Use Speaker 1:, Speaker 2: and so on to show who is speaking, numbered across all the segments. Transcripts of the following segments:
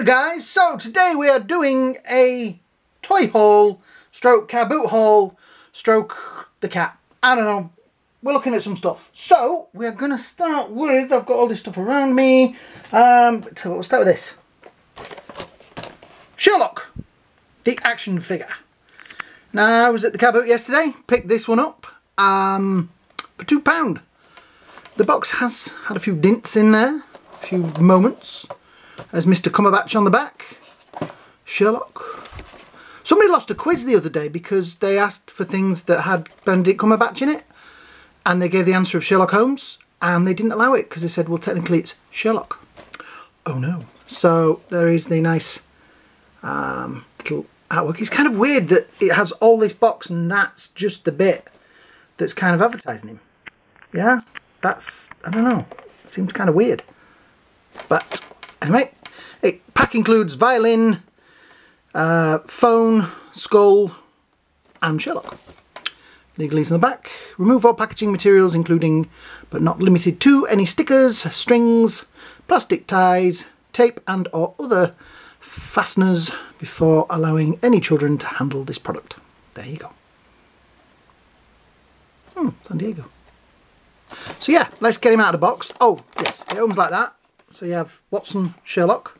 Speaker 1: Hey guys, so today we are doing a toy haul, stroke car boot haul, stroke the cat. I don't know, we're looking at some stuff. So, we're going to start with, I've got all this stuff around me, um, so we'll start with this. Sherlock, the action figure. Now, I was at the caboot yesterday, picked this one up um, for £2. The box has had a few dints in there, a few moments. There's Mr Cumberbatch on the back. Sherlock. Somebody lost a quiz the other day because they asked for things that had Benedict Cumberbatch in it and they gave the answer of Sherlock Holmes and they didn't allow it because they said, well, technically it's Sherlock. Oh no. So there is the nice um, little artwork. It's kind of weird that it has all this box and that's just the bit that's kind of advertising him. Yeah, that's, I don't know, seems kind of weird. But anyway, it pack includes violin, uh, phone, skull and Sherlock. Legalese in the back. Remove all packaging materials including, but not limited to, any stickers, strings, plastic ties, tape and or other fasteners before allowing any children to handle this product. There you go. Hmm, San Diego. So yeah, let's get him out of the box. Oh, yes, it opens like that. So you have Watson, Sherlock,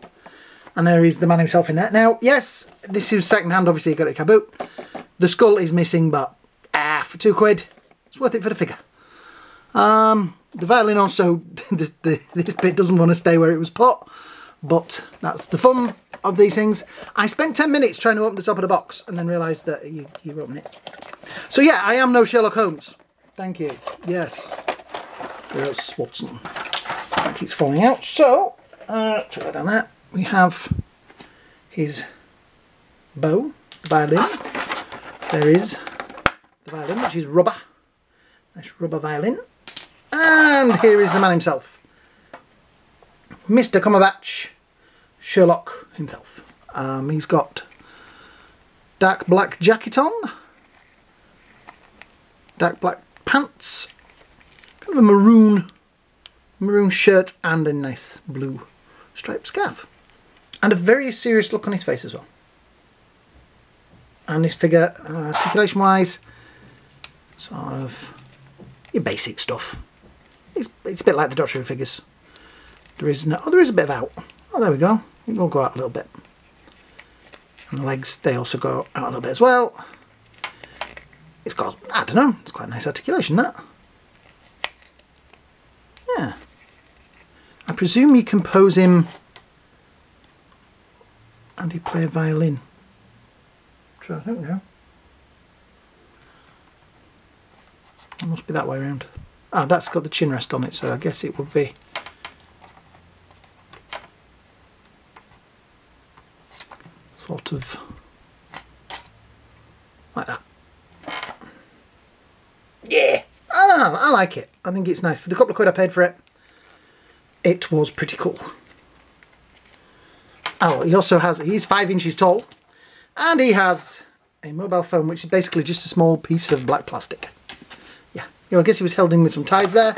Speaker 1: and there is the man himself in there. Now, yes, this is second hand, obviously you got it kaboot. The skull is missing, but ah, for two quid, it's worth it for the figure. Um, the violin also, this, the, this bit doesn't want to stay where it was put, but that's the fun of these things. I spent 10 minutes trying to open the top of the box and then realised that you, you open it. So yeah, I am no Sherlock Holmes. Thank you. Yes. There's Watson. That keeps falling out. So, uh, try that down there. We have his bow, violin. There is the violin, which is rubber. Nice rubber violin. And here is the man himself. Mr. Cumberbatch, Sherlock himself. Um, he's got dark black jacket on, dark black pants, kind of a maroon, maroon shirt and a nice blue striped scarf. And a very serious look on his face as well. And this figure, uh, articulation wise, sort of your basic stuff. It's, it's a bit like the Doctor Who figures. There is no, oh, there is a bit of out. Oh, there we go. It will go out a little bit. And the legs, they also go out a little bit as well. It's got, I don't know, it's quite a nice articulation, that. Yeah. I presume you compose him and he play a violin. I don't know. It must be that way around. Ah, that's got the chin rest on it, so I guess it would be. Sort of like that. Yeah, I don't know, I like it. I think it's nice. For the couple of quid I paid for it, it was pretty cool. Oh, he also has, he's five inches tall, and he has a mobile phone, which is basically just a small piece of black plastic Yeah, you know, I guess he was held in with some ties there.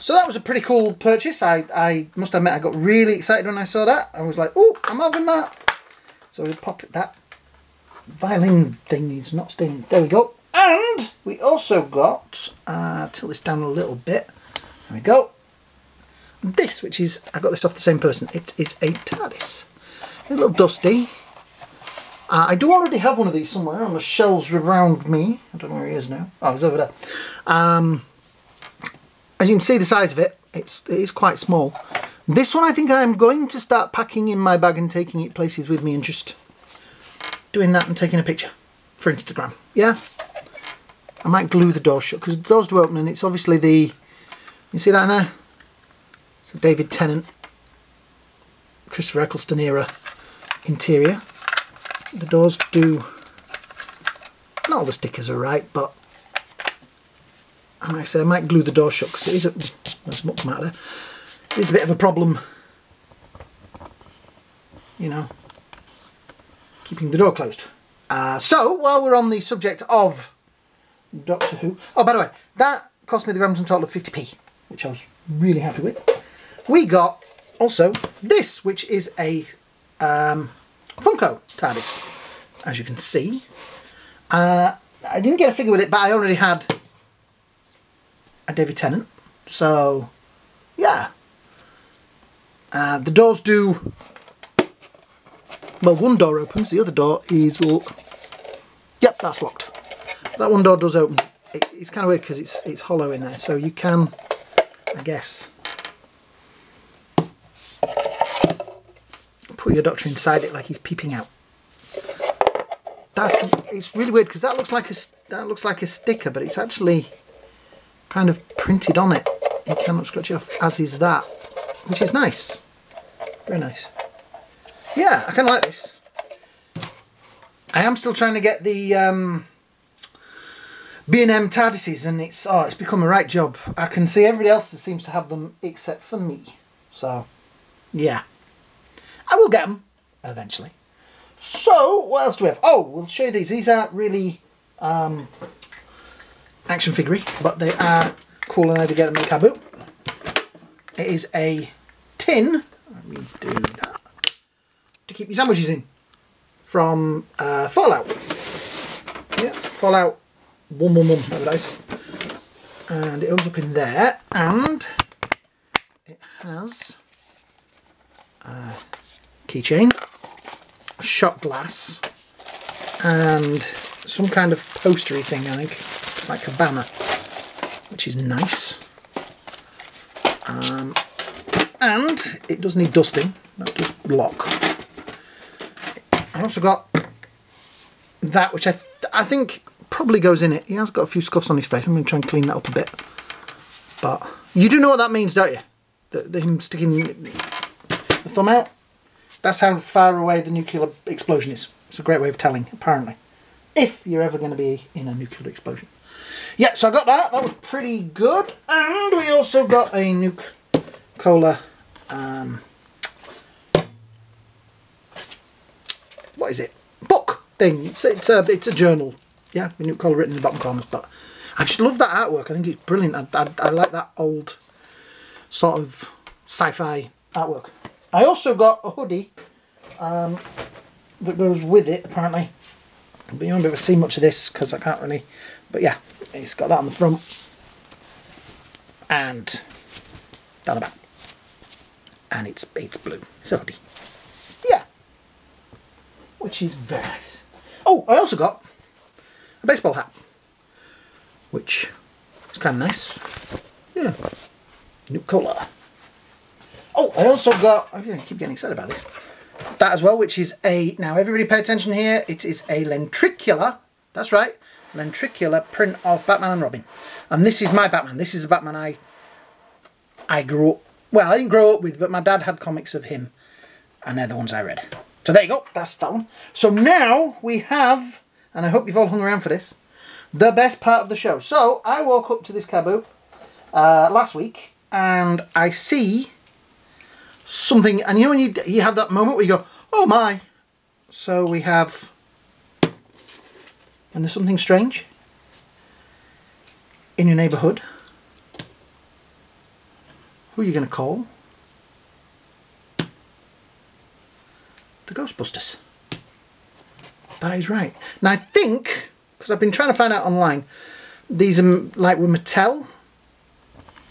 Speaker 1: So that was a pretty cool purchase. I, I must admit I got really excited when I saw that. I was like, oh, I'm having that. So we pop it, that violin thing needs not staying. There we go. And we also got, uh, tilt this down a little bit. There we go. This, which is, I got this off the same person. It is a TARDIS. A little dusty. Uh, I do already have one of these somewhere on the shelves around me. I don't know where he is now. Oh, he's over there. Um, as you can see the size of it, it's, it is quite small. This one I think I'm going to start packing in my bag and taking it places with me and just doing that and taking a picture for Instagram. Yeah? I might glue the door shut because the doors do open and it's obviously the... You see that in there? A David Tennant, Christopher Eccleston era interior. The doors do not all the stickers are right but I say I might glue the door shut because it is a there's much matter it is a bit of a problem you know keeping the door closed. Uh, so while we're on the subject of Doctor Who oh by the way that cost me the Ramsden total of 50p which I was really happy with we got also this which is a um, Funko TARDIS, as you can see. Uh, I didn't get a figure with it, but I already had a David Tennant. So, yeah. Uh, the doors do... Well, one door opens, the other door is... Yep, that's locked. That one door does open. It, it's kind of weird because it's, it's hollow in there, so you can, I guess, your doctor inside it like he's peeping out. That's it's really weird because that looks like a that looks like a sticker, but it's actually kind of printed on it. You cannot scratch it off, as is that, which is nice. Very nice. Yeah, I kind of like this. I am still trying to get the um, B&M TARDISes, and it's oh, it's become a right job. I can see everybody else seems to have them except for me. So, yeah. I will get them eventually. So, what else do we have? Oh, we'll show you these. These aren't really um, action figure but they are cool enough to get them in the Kaboot. It is a tin, let me do that, to keep your sandwiches in from uh, Fallout. Yeah, Fallout 111, whatever. And it opens up in there, and it has a keychain, shot glass, and some kind of postery thing, I think, like a banner, which is nice. Um, and it does need dusting, that does lock. I also got that, which I, th I think probably goes in it. He has got a few scuffs on his face. I'm going to try and clean that up a bit. But you do know what that means, don't you? The him sticking the thumb out. That's how far away the nuclear explosion is. It's a great way of telling, apparently. If you're ever going to be in a nuclear explosion. Yeah, so I got that. That was pretty good. And we also got a Nuke Cola. Um, what is it? Book thing. It's, it's, a, it's a journal yeah, with Nuke Cola written in the bottom corners. But I just love that artwork. I think it's brilliant. I, I, I like that old sort of sci-fi artwork. I also got a hoodie um, that goes with it, apparently. But you won't be able to see much of this because I can't really... But yeah, it's got that on the front. And down the back. And it's, it's blue. It's a hoodie. Yeah. Which is very nice. Oh, I also got a baseball hat. Which is kind of nice. Yeah. Nuke Cola. Oh, I also got, I keep getting excited about this. That as well, which is a, now everybody pay attention here, it is a lentricular, that's right, lentricular print of Batman and Robin. And this is my Batman. This is a Batman I, I grew up, well, I didn't grow up with, but my dad had comics of him. And they're the ones I read. So there you go, that's that one. So now we have, and I hope you've all hung around for this, the best part of the show. So I woke up to this Kaboot uh, last week and I see something, and you know when you, you have that moment where you go, oh my. So we have, and there's something strange in your neighbourhood. Who are you going to call? The Ghostbusters. That is right. Now I think, because I've been trying to find out online, these are like with Mattel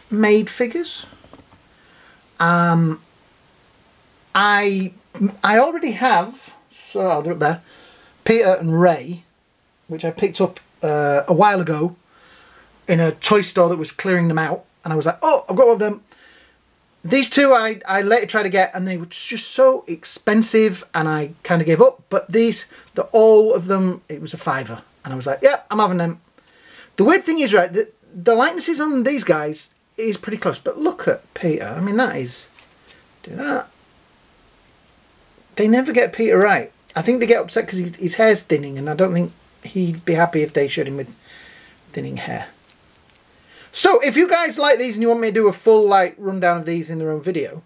Speaker 1: made figures. Um, I I already have, so do it there, Peter and Ray, which I picked up uh, a while ago in a toy store that was clearing them out. And I was like, oh, I've got one of them. These two I, I later tried to get and they were just so expensive and I kind of gave up. But these, the all of them, it was a fiver. And I was like, yeah, I'm having them. The weird thing is, right, the, the likenesses on these guys is pretty close. But look at Peter. I mean, that is... Do that they never get Peter right. I think they get upset because his, his hair's thinning, and I don't think he'd be happy if they showed him with thinning hair. So, if you guys like these and you want me to do a full like rundown of these in their own video,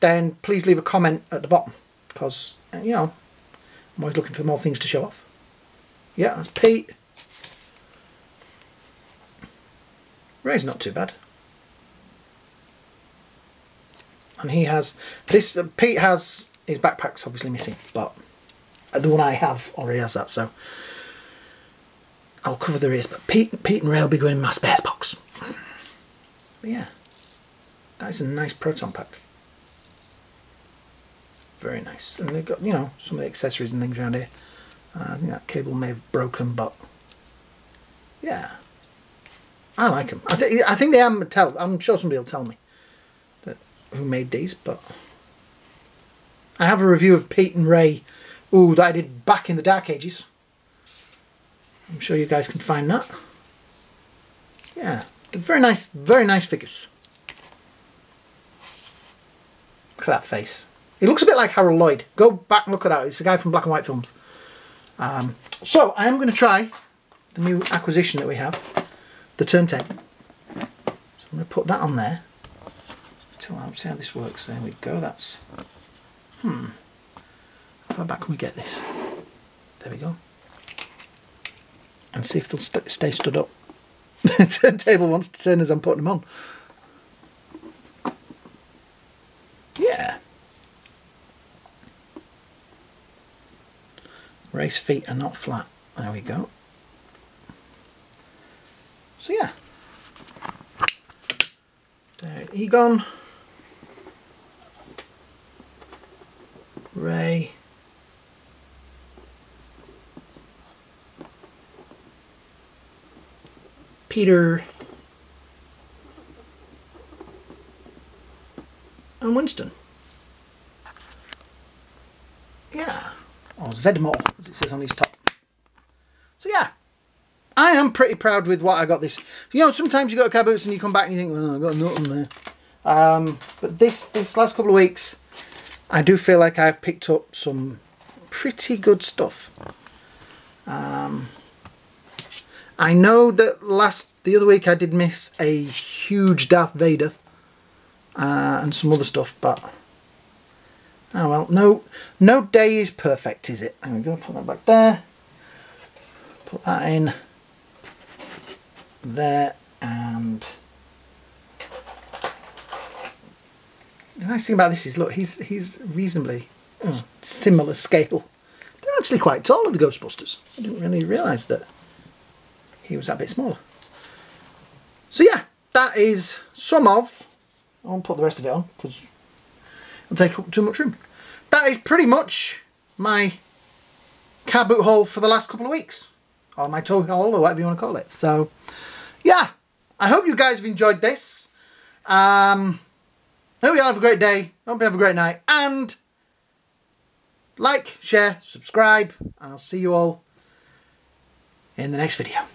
Speaker 1: then please leave a comment at the bottom because you know I'm always looking for more things to show off. Yeah, that's Pete. Ray's not too bad. And he has this. Uh, Pete has his backpack's obviously missing, but the one I have already has that, so I'll cover the ears. But Pete, Pete and Ray will be going in my spares box. But yeah, that is a nice proton pack. Very nice. And they've got, you know, some of the accessories and things around here. Uh, I think that cable may have broken, but yeah. I like them. I, th I think they are Mattel. I'm sure somebody will tell me that who made these, but I have a review of Pete and Ray, ooh, that I did back in the Dark Ages. I'm sure you guys can find that. Yeah, they're very nice, very nice figures. Look at that face. He looks a bit like Harold Lloyd. Go back and look at that. It's a guy from black and white films. Um, so I am going to try the new acquisition that we have, the turntable. So I'm going to put that on there. Until I see how this works. There we go. That's hmm. How far back can we get this? There we go. And see if they'll st stay stood up. the turntable wants to turn as I'm putting them on. Yeah. Ray's feet are not flat. There we go. So yeah. There, Egon. Ray. Peter. And Winston. Yeah or Zeddemore, as it says on his top. So yeah, I am pretty proud with what I got this. You know, sometimes you go to car boots and you come back and you think, well, I got nothing there. Um, but this this last couple of weeks, I do feel like I've picked up some pretty good stuff. Um, I know that last the other week I did miss a huge Darth Vader uh, and some other stuff, but Oh well, no, no day is perfect, is it? There we go, put that back there. Put that in there and the nice thing about this is look he's he's reasonably oh, similar scale they're actually quite tall the Ghostbusters I didn't really realise that he was a bit smaller so yeah that is some of I won't put the rest of it on because it'll take up too much room. That is pretty much my car boot haul for the last couple of weeks. Or my tow haul, or whatever you want to call it. So, yeah. I hope you guys have enjoyed this. Um, hope you all have a great day. Hope you have a great night. And like, share, subscribe. And I'll see you all in the next video.